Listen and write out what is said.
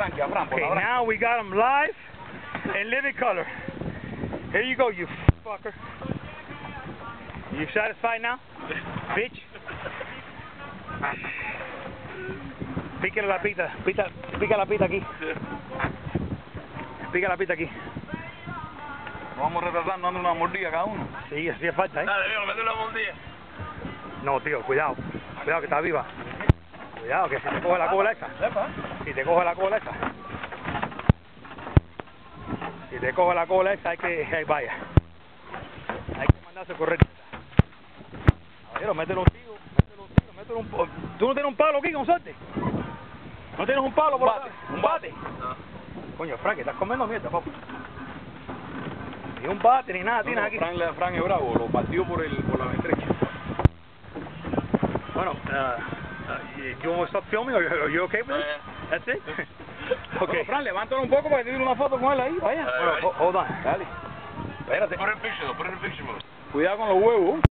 Frankie, Okay, now we got them live in living color. Here you go, you fucker. You satisfied now? Bitch. Píquele la pita, pita, pica la pita aquí. Pica la pita aquí. Nos vamos retrasando dando una mordida cada uno. Sí, hacía falta, ¿eh? Dale, viejo, mete una mordida. No, tío, cuidado. Cuidado que está viva. Cuidado que si te coge la cola esa. Si te coge la cola esa. Si te coge la cola esa hay que, hay- vaya. Hay que mandarse correr. Caballero, métele un tiro, métele un tiro, métele un ¿Tú no tienes un palo aquí con suerte? ¿No tienes un palo por Un bate, acá? un ¿Un bate? Coño, Frank, estás comiendo mierda, papá. Ni un bate ni nada, No, tienes no, aquí. Fran, le- Fran es bravo, lo partió por, el, por la estrecha. Bueno, uh, uh, you want to stop filming or are you okay with it? That's it? Ok. okay. Fran, levántalo un poco para que te una foto con él ahí, vaya. Bueno, hold on. Dale. Espérate. Put it in picture, though. Put it in picture mode. Cuidado con los huevos.